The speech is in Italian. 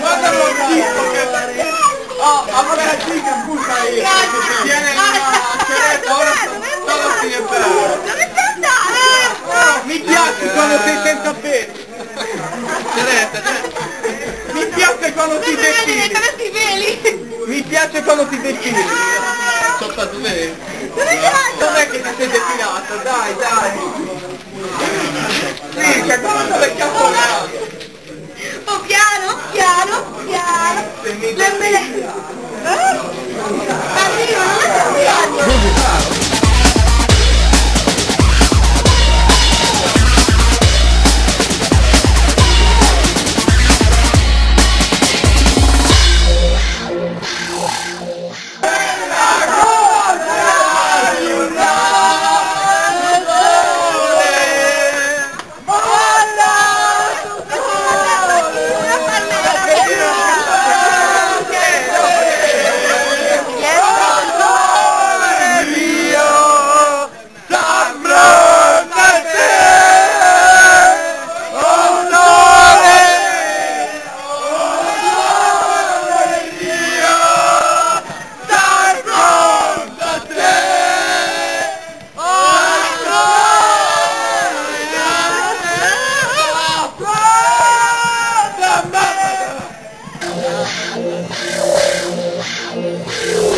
Guardalo il tipo che... Oh, amore la chica, scusa io, che ti tiene una ceretta, ora solo si è bello. Dove sei andato? Mi piace quando sei senza peli. Ceretta, Mi piace quando ti defili. si? Mi piace quando ti defili. Sopra? Dove Dov'è che ti sei defilato? Dai, dai. Porque ¿cómo no me quedó. Yeah.